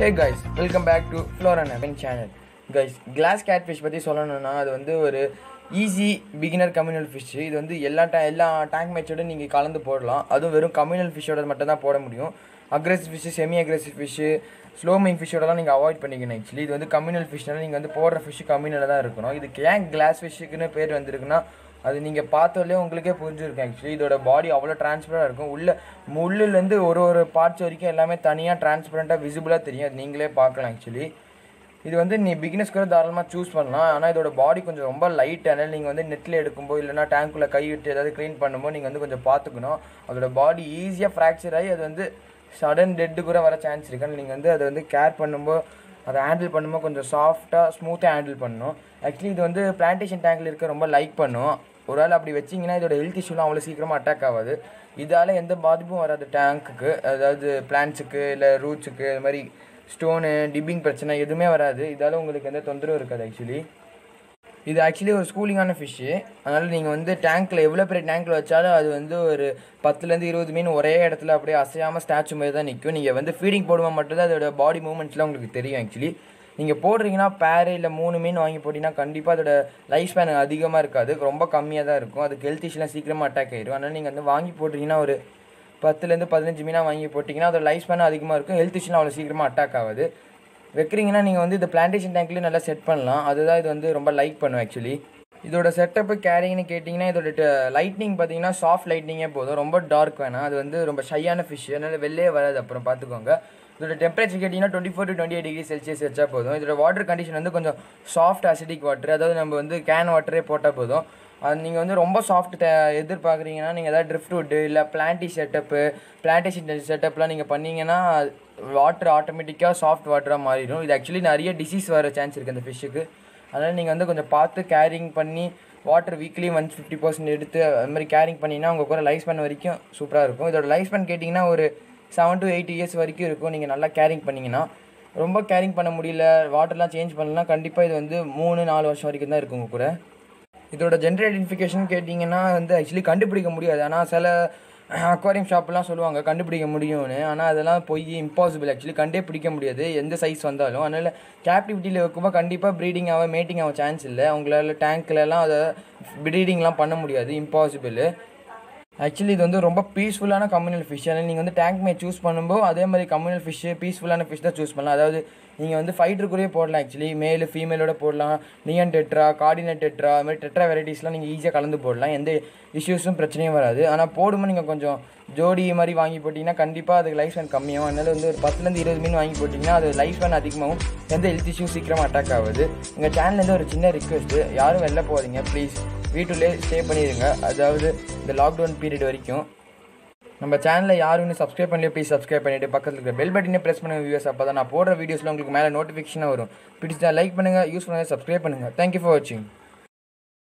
Hey guys welcome back to Floran and channel guys glass catfish fish பற்றி சொல்லணும்னா அது வந்து ஒரு ஈஸி பிகினர் கம்யூனல் ஃபிஷ்ஷு இது வந்து எல்லா டே எல்லா டேங்க் மேட்சோட நீங்கள் கலந்து போடலாம். அதுவும் வெறும் கம்யூனல் ஃபிஷ்ஷோட மட்டும் தான் போட முடியும். Aggressive fish semi aggressive fish slow மைன் ஃபிஷ்ஷோடலாம் நீங்கள் அவாய்ட் பண்ணிக்கணும் ஆக்சுவலி இது வந்து கம்யூனல் ஃபிஷ்னால நீங்கள் வந்து போடுற ஃபிஷ் கம்யூனலாக தான் இருக்கணும். இதுக்கு ஏன் கிளாஸ் ஃபிஷ்ஷுக்குன்னு பேர் வந்திருக்குன்னா அது நீங்கள் பார்த்தாலே உங்களுக்கே புரிஞ்சிருக்கும் ஆக்சுவலி இதோட பாடி அவ்வளோ டிரான்ஸ்பரண்டாக இருக்கும். உள்ள முள்ளுலேருந்து ஒரு ஒரு பார்ட்ஸ் வரைக்கும் எல்லாமே தனியாக டிரான்ஸ்பரண்ட்டாக விசிபிளாக தெரியும். அது நீங்களே பார்க்கலாம் ஆக்சுவலி இது வந்து நீ பிகினஸ் கூட தாராளமாக சூஸ் பண்ணலாம். ஆனால் இதோட பாடி கொஞ்சம் ரொம்ப லைட் அதனால் நீங்கள் வந்து நெட்டில் எடுக்கும்போது இல்லைனா டேங்க்குள்ளே கை விட்டு ஏதாவது க்ளீன் பண்ணும்போது நீங்கள் வந்து கொஞ்சம் பார்த்துக்கணும். அதோட பாடி ஈஸியாக ஃப்ராக்சர் ஆகி அது வந்து சடன் டெட்டு கூட வர சான்ஸ் இருக்கு. நீங்கள் வந்து அதை வந்து கேர் பண்ணும்போது அதை ஹேண்டில் பண்ணும்போது கொஞ்சம் சாஃப்டாக ஸ்மூத்தாக ஹேண்டில் பண்ணணும். ஆக்சுவலி இது வந்து பிளான்டேஷன் டேங்கில் இருக்க ரொம்ப லைக் பண்ணும். ஒரு வேளை அப்படி வச்சிங்கன்னா இதோட ஹெல்த் இஷ்யூலாம் அவ்வளோ சீக்கிரமாக அட்டாக் ஆகாது. இதால் எந்த பாதிப்பும் வராது டேங்க்குக்கு அதாவது பிளான்ஸுக்கு இல்லை ரூட்ஸுக்கு இது மாதிரி ஸ்டோனு டிப்பிங் பிரச்சனை எதுவுமே வராது. இதால் உங்களுக்கு எந்த தொந்தரவும் இருக்காது ஆக்சுவலி இது ஆக்சுவலி ஒரு ஸ்கூலிங்கான ஃபிஷ்ஷு அதனால் நீங்கள் வந்து டேங்க்கில் எவ்வளோ பெரிய டேங்க்கில் வச்சாலும் அது வந்து ஒரு பத்துலேருந்து இருபது மீன் ஒரே இடத்துல அப்படியே அசையாமல் ஸ்டாச்சு மாதிரி தான் நிற்கும் நீங்கள் வந்து ஃபீடிங் போடும்போது மட்டும்தான் அதோட பாடி மூமெண்ட்ஸ்லாம் உங்களுக்கு தெரியும் ஆக்சுவலி நீங்கள் போடுறீங்கன்னா பேரு இல்லை மூணு மீன் வாங்கி போட்டிங்கன்னா கண்டிப்பாக அதோட லைஃப் ஸ்பேன் அதிகமாக இருக்காது. ரொம்ப கம்மியாக தான் இருக்கும். அதுக்கு ஹெல்த் இஷ்யூலாம் சீக்கிரமாக அட்டாக் ஆயிடும் அதனால் நீங்கள் வந்து வாங்கி போட்டிங்கன்னா ஒரு பத்துலேருந்து பதினஞ்சு மீனாக வாங்கி போட்டிங்கன்னா அதோட லைஃப் ஸ்பேனும் அதிகமாக இருக்கும். ஹெல்த் இஷ்யூலாம் அவ்வளோ சீக்கிரமாக அட்டாக் ஆகாது. வைக்கிறீங்கன்னா நீங்கள் வந்து இந்த பிளான்டேஷன் டேங்க்லேயும் நல்லா செட் பண்ணலாம். அதுதான் இது வந்து ரொம்ப லைக் பண்ணும் ஆக்சுவலி இதோட செட்டப்பு கேரிங்னு கேட்டிங்கன்னா இதோட லைட்னிங் பார்த்தீங்கன்னா சாஃப்ட் லைட்னிங்கே போதும். ரொம்ப டார்க் வேணாம். அது வந்து ரொம்ப ஷையான ஃபிஷ் அதனால் வெளிலே வராது. அப்புறம் பார்த்துக்கோங்க. இதோட டெம்பரேச்சர் கேட்டிங்கன்னா twenty four to twenty eight degree Celsius வச்சா போதும். இதோட வாட்டர் கண்டிஷன் வந்து கொஞ்சம் சாஃப்ட் அசிடிக் வாட்டர் அதாவது நம்ம வந்து கேன் வாட்டரே போட்டால் போதும். அது நீங்கள் வந்து ரொம்ப சாஃப்ட் எதிர்பார்க்குறீங்கன்னா நீங்கள் ஏதாவது ட்ரிஃப்ட் வுட்டு இல்லை பிளான்டி செட்டப்பு பிளான்டேஷன் செட்டப்லாம் நீங்கள் பண்ணீங்கன்னா வாட்டர் ஆட்டோமேட்டிக்காக சாஃப்ட் வாட்டராக மாறிடும். இது ஆக்சுவலி நிறைய டிசீஸ் வர சான்ஸ் இருக்குது அந்த ஃபிஷ்ஷுக்கு அதனால் நீங்கள் வந்து கொஞ்சம் பார்த்து கேரிங் பண்ணி water weekly once fifty percent எடுத்து அது மாதிரி கேரிங் பண்ணிங்கன்னா உங்கள் கூட லைஃப் ஸ்பேன் வரைக்கும் சூப்பராக இருக்கும். இதோட லைஃப் ஸ்பேன் கேட்டிங்கன்னா ஒரு செவன் டு எயிட் இயர்ஸ் வரைக்கும் இருக்கும். நீங்கள் நல்லா கேரிங் பண்ணிங்கன்னா ரொம்ப கேரிங் பண்ண முடியல வாட்டர்லாம் சேஞ்ச் பண்ணலாம் கண்டிப்பாக இது வந்து மூணு நாலு வருஷம் வரைக்கும் தான் இருக்கும் உங்கள் கூட. இதோட ஜென்ரல் ஐடென்டிஃபிகேஷன் கேட்டிங்கன்னா வந்து ஆக்சுவலி கண்டுபிடிக்க முடியாது. ஆனால் சில அக்வாரியம் ஷாப்லாம் சொல்லுவாங்க கண்டுபிடிக்க முடியும்னு. ஆனால் அதெல்லாம் போய் இம்பாசிபிள் ஆக்சுவலி கண்டே பிடிக்க முடியாது. எந்த சைஸ் வந்தாலும். அதனால் கேப்டிவிட்டியில் வைக்கும்போது கண்டிப்பாக ப்ரீடிங் ஆக மேட்டிங் ஆக சான்ஸ் இல்லை. அவங்களால டேங்க்லலாம் அதை ப்ரீடிங்லாம் பண்ண முடியாது. இம்பாசிபிள் ஆக்சுவலி இது வந்து ரொம்ப பீஸ்ஃபுல்லான கம்யூனல் ஃபிஷ் அதனால் நீங்கள் வந்து டேங்க் மே சூஸ் பண்ணும்போது அதே மாதிரி கம்யூனல் ஃபிஷ்ஷு பீஸ்ஃபுல்லான ஃபிஷ் தான் சூஸ் பண்ணலாம். அதாவது நீங்கள் வந்து ஃபைட்டருக்குள்ளேயே போடலாம் ஆக்சுவலி மேலு ஃபீமேலோட போடலாம். நியன் டெட்ரா கார்டினேட் டெட்ரா அது மாதிரி டெட்ரா வெரைட்டிஸ்லாம் நீங்கள் ஈஸியாக கலந்து போடலாம். எந்த இஷ்யூஸும் பிரச்சனையும் வராது. ஆனால் போடும்போது நீங்கள் கொஞ்சம் ஜோடி மாதிரி வாங்கி போட்டிங்கன்னா கண்டிப்பாக அதுக்கு லைஃப் ஸ்பேன் கம்மியாகும். அதனால் வந்து ஒரு பத்துலேருந்து இருபது மீன் வாங்கி போட்டிங்கன்னா அது லைஃப் ஸ்பேன் அதிகமாகவும் எந்த ஹெல்த் இஷ்யூ சீக்கிரமாக அட்டாக் ஆகுது. எங்கள் சேனல்லேருந்து ஒரு சின்ன ரிக்வெஸ்ட்டு யாரும் வெளில போகாதீங்க ப்ளீஸ் வீட்டுள்ளே ஸ்டே பண்ணிடுங்க அதாவது இந்த லாக்டவுன் பீரியட் வரைக்கும். நம்ம சேனலில் யாரும் சப்ஸ்கிரைப் பண்ணலையோ ப்ளீஸ் சப்ஸ்கிரைப் பண்ணிவிட்டு பக்கத்தில் இருக்கிற பெல் பட்டனே ப்ரெஸ் பண்ணுங்கள் வியூஸ் அப்போ தான் நான் போடுற வீடியோஸில் உங்களுக்கு மேலே நோட்டிஃபிகேஷனாக வரும். பிடிச்சா லைக் பண்ணுங்கள் யூஸ் பண்ணுங்கள் சப்ஸ்கிரைப் பண்ணுங்கள் தேங்க்யூ ஃபார் வாட்சிங்